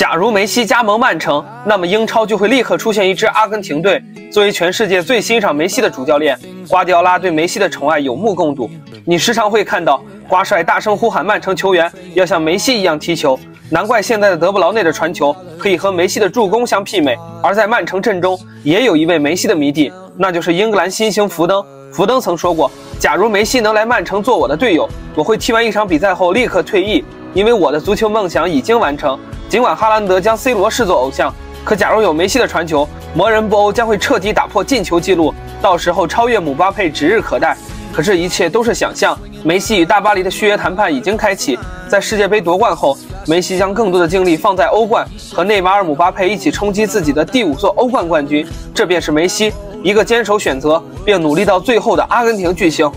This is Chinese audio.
假如梅西加盟曼城，那么英超就会立刻出现一支阿根廷队。作为全世界最欣赏梅西的主教练，瓜迪奥拉对梅西的宠爱有目共睹。你时常会看到瓜帅大声呼喊曼城球员要像梅西一样踢球，难怪现在的德布劳内的传球可以和梅西的助攻相媲美。而在曼城阵中也有一位梅西的迷弟，那就是英格兰新星福登。福登曾说过：“假如梅西能来曼城做我的队友，我会踢完一场比赛后立刻退役，因为我的足球梦想已经完成。”尽管哈兰德将 C 罗视作偶像，可假如有梅西的传球，魔人布欧将会彻底打破进球纪录，到时候超越姆巴佩指日可待。可这一切都是想象。梅西与大巴黎的续约谈判已经开启，在世界杯夺冠后，梅西将更多的精力放在欧冠，和内马尔、姆巴佩一起冲击自己的第五座欧冠冠军。这便是梅西，一个坚守选择并努力到最后的阿根廷巨星。